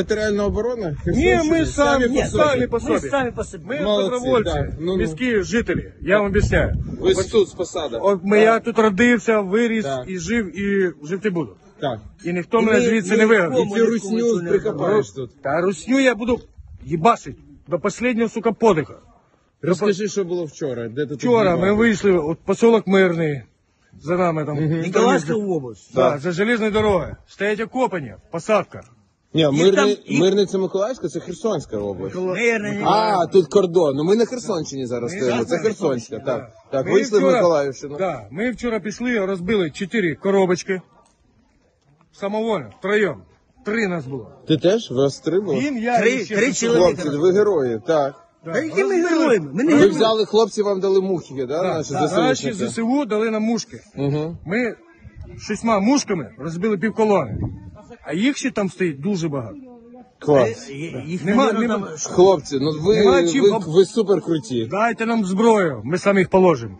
Територіальна оборона? Ні, ми самі, по ми самі по Мы собі. сами по себе. Ми Молодці, добровольці, да. Ну, ну. міські жителі, я вам об'ясняю. Ви ж тут з посада. От ми, я тут родився, виріс Так. і жив, і жити буду. Так. І ніхто І мене ми- звідси ми не вигнав. І цю нікому русню прикопаєш тут. Та русню я буду їбашить до останнього, сука, подиха. Розкажи, що було вчора. Де ти Вчора ми вийшли, от поселок Мирний, за нами там. Николаевская область. Да, за железною дорогою. Стоять окопані, посадка. Ні, там- мирний, їх- мирний це Миколаївська, це Херсонська область. Наверное, А, тут кордон. Ну ми на Херсонщині зараз стоїмо. Це Херсонська, так. Так, Ми вийшли в вчора- Миколаївщину. Да, ми вчора пішли, розбили чотири коробочки. Самовольно, втроєм. Три нас було. Ти теж? Три були? Він, я Три- і ще три хтось. чоловіка. Хлопці, ви герої, так. Да. Які ми Розбили. герої? Ми не Ви герої. взяли хлопці, вам дали мухи, да, Да, наші да, наші ЗСУ дали нам мушки. Угу. Ми шістьма мушками розбили півколони. А їх ще там стоїть дуже багато. Клас. Їх, Нема- нема- Хлопці, ну ви, Нема чим ви, об- ви супер круті. Дайте нам зброю, ми самі їх положимо.